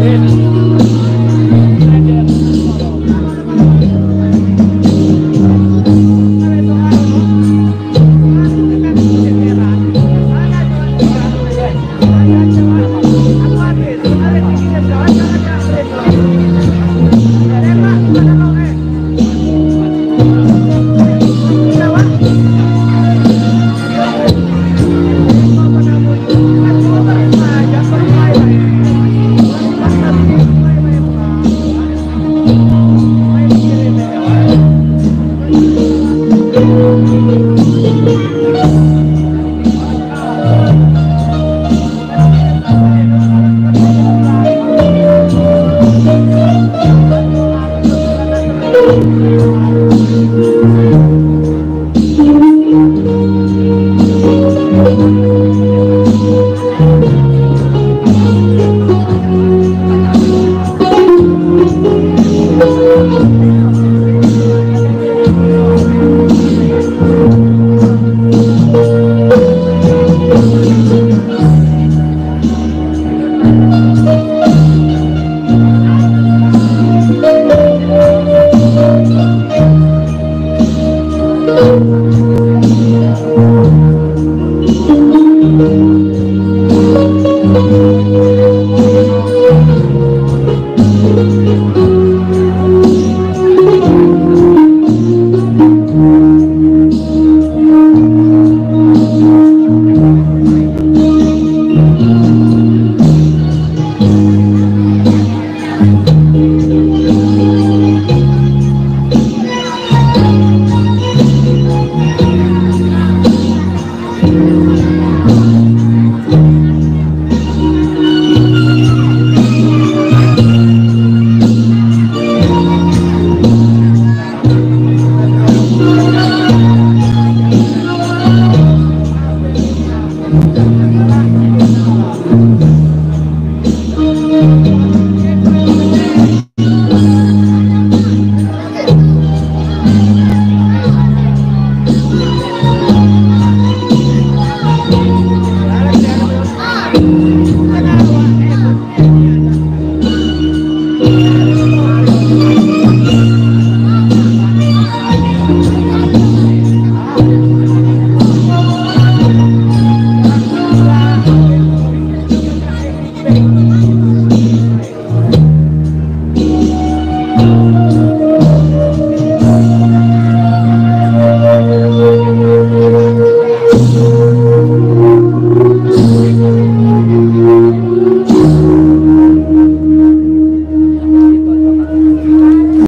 Amen.